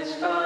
It's fine.